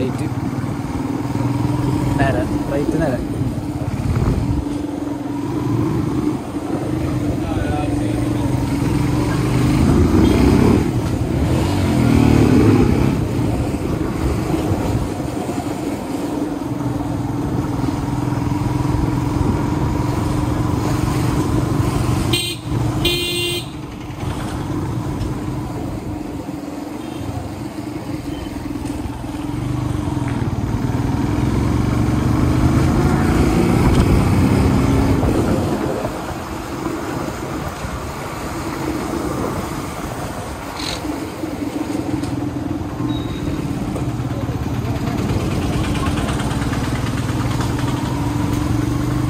Right. നേരെ right നേരെ.